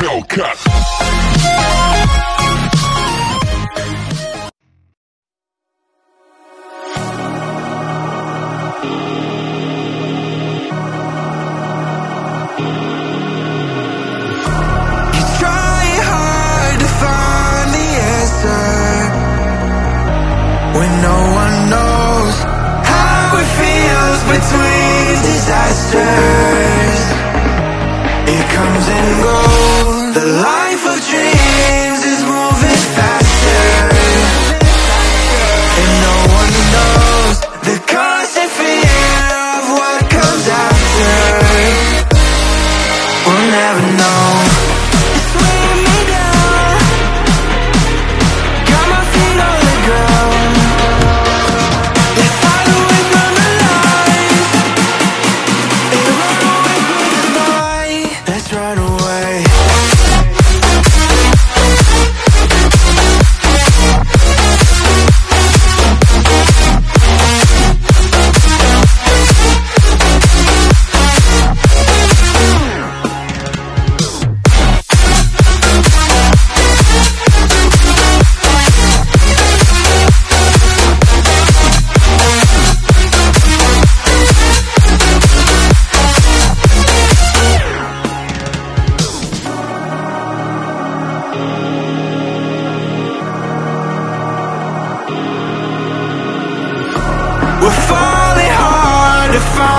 Bell cut. dreams is one to find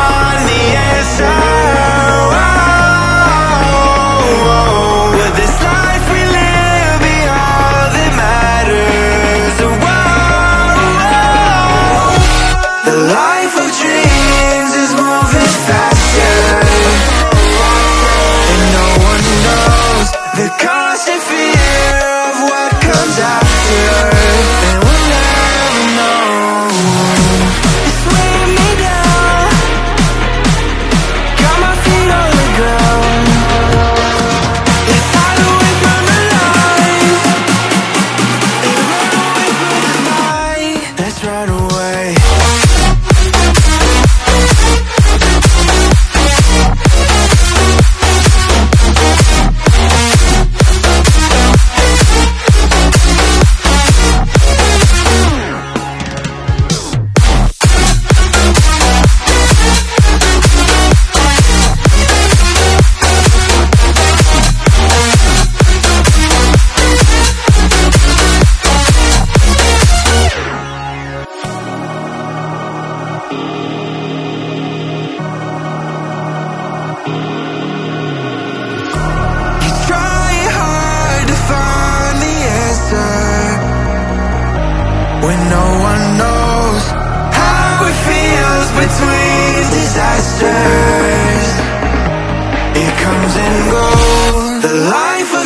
comes and goes. The life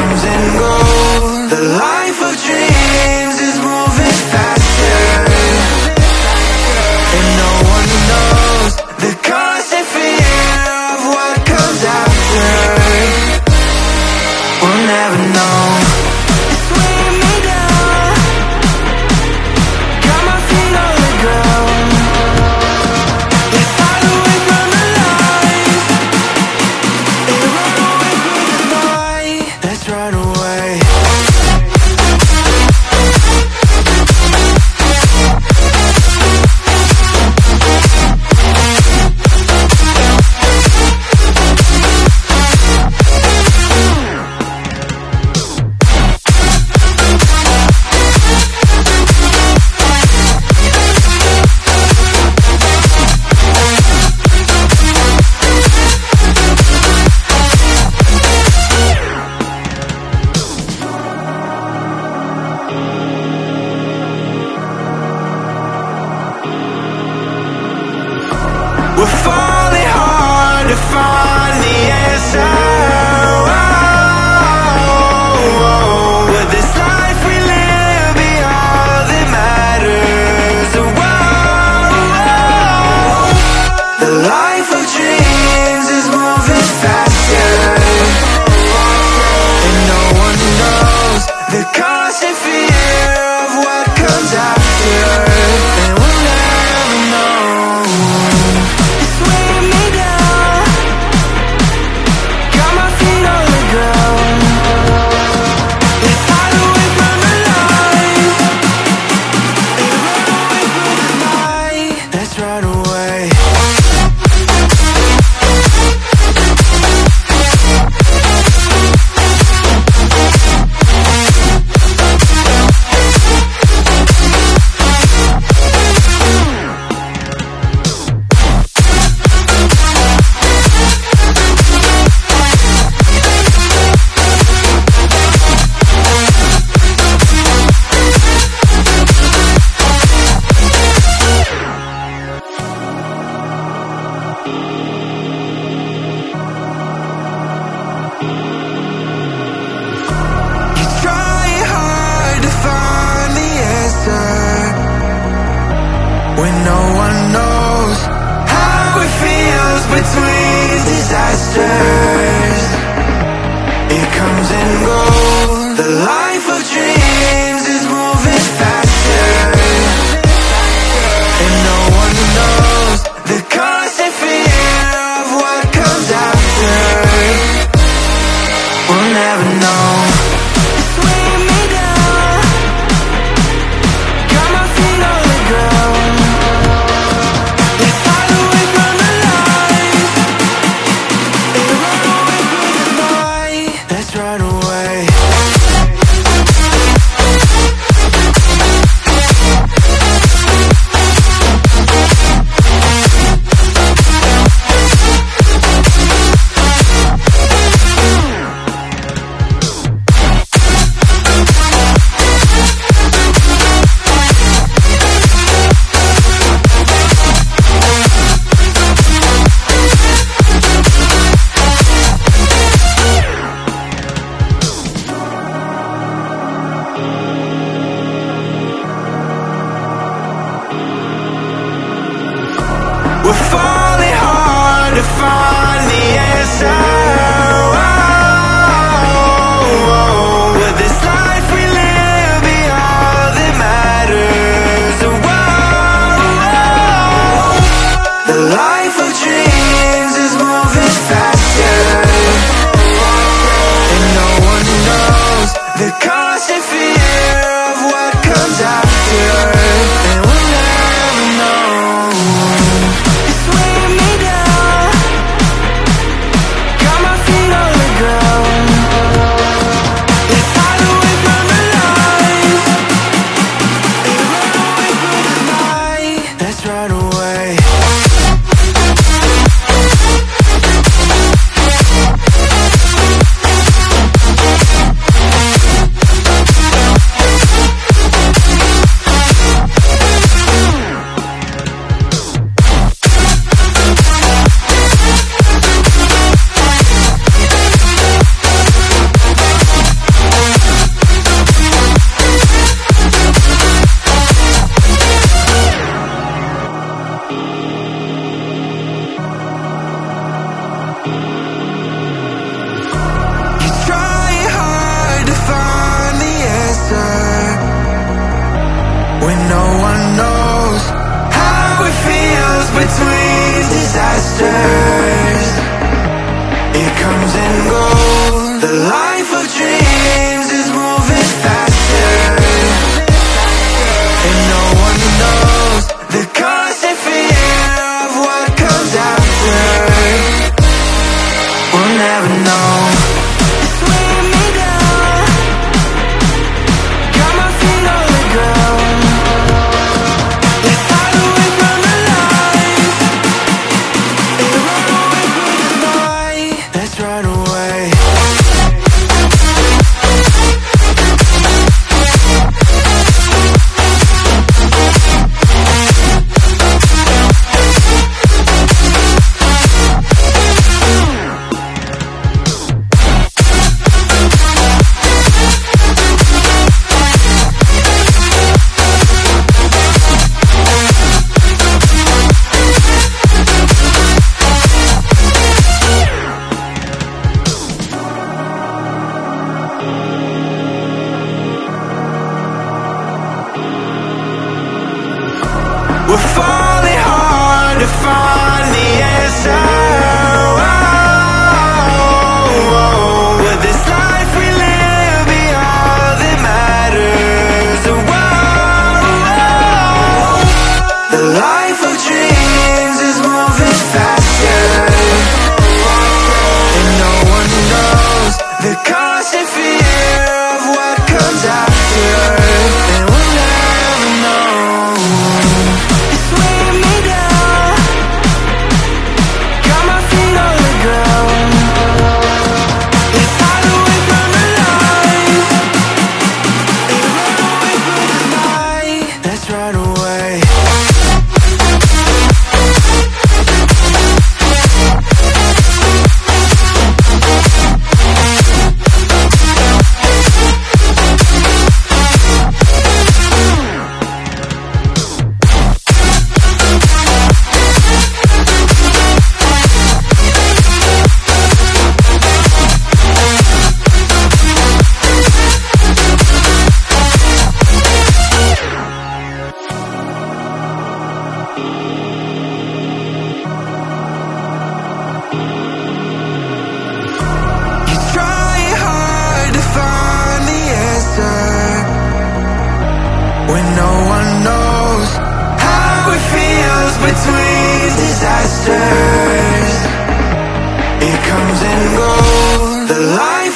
comes and goes. The life of dreams. Hey. to find The light sisters It comes and goes. The light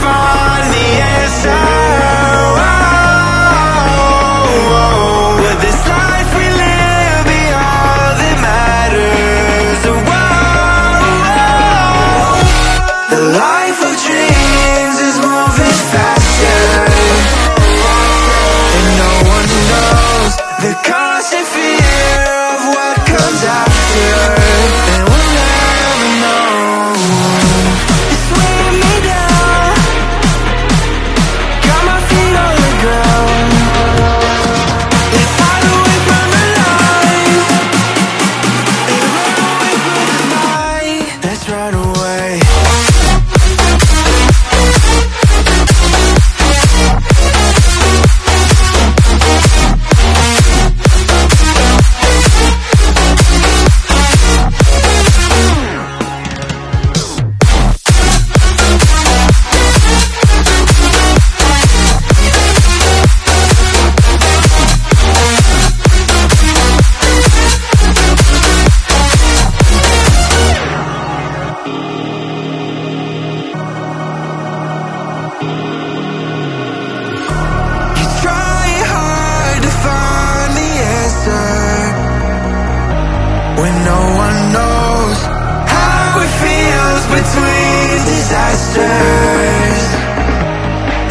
find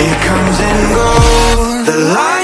It comes and goes. The light.